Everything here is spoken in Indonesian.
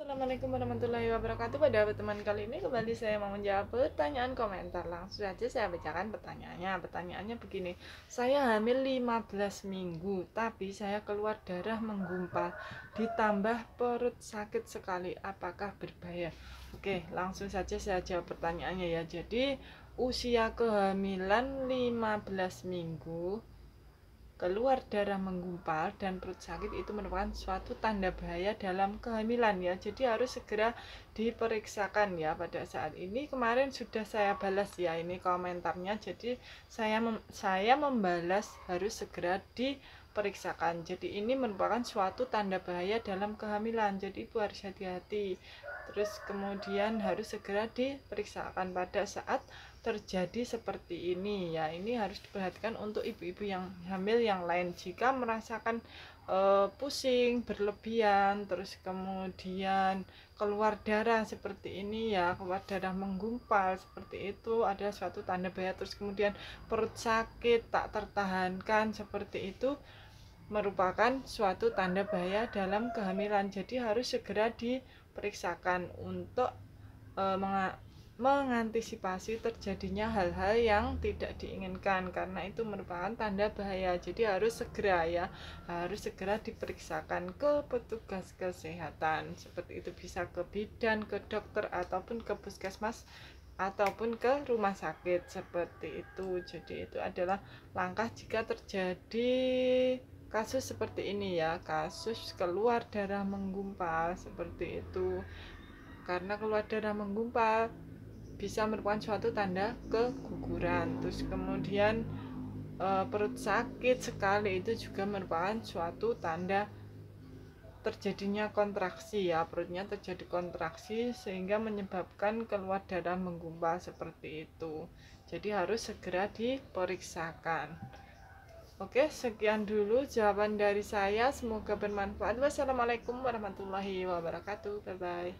Assalamualaikum warahmatullahi wabarakatuh. Pada teman kali ini kembali saya mau menjawab pertanyaan komentar. Langsung saja saya bacakan pertanyaannya. Pertanyaannya begini. Saya hamil 15 minggu Tapi saya keluar darah menggumpal Ditambah perut sakit sekali. Apakah berbahaya? Oke langsung saja saya jawab pertanyaannya ya. Jadi usia kehamilan 15 minggu keluar darah menggumpal dan perut sakit itu merupakan suatu tanda bahaya dalam kehamilan ya. Jadi harus segera diperiksakan ya pada saat ini. Kemarin sudah saya balas ya ini komentarnya. Jadi saya mem saya membalas harus segera diperiksakan. Jadi ini merupakan suatu tanda bahaya dalam kehamilan. Jadi ibu harus hati-hati terus kemudian harus segera diperiksakan pada saat terjadi seperti ini. Ya ini harus diperhatikan untuk ibu-ibu yang hamil yang lain. Jika merasakan e, pusing berlebihan terus kemudian keluar darah seperti ini ya keluar darah menggumpal seperti itu ada suatu tanda bahaya. Terus kemudian perut sakit tak tertahankan seperti itu merupakan suatu tanda bahaya dalam kehamilan. Jadi harus segera diperiksakan untuk e, mengantisipasi terjadinya hal-hal yang tidak diinginkan. Karena itu merupakan tanda bahaya. Jadi harus segera ya harus segera diperiksakan ke petugas kesehatan. Seperti itu bisa ke bidan ke dokter ataupun ke puskesmas ataupun ke rumah sakit. Seperti itu. Jadi itu adalah langkah jika terjadi kasus seperti ini ya kasus keluar darah menggumpal seperti itu. Karena keluar darah menggumpal bisa merupakan suatu tanda keguguran. Terus kemudian e, perut sakit sekali itu juga merupakan suatu tanda terjadinya kontraksi ya. Perutnya terjadi kontraksi sehingga menyebabkan keluar darah menggumpal seperti itu. Jadi harus segera diperiksakan Oke, sekian dulu jawaban dari saya. Semoga bermanfaat. Wassalamualaikum warahmatullahi wabarakatuh. Bye bye.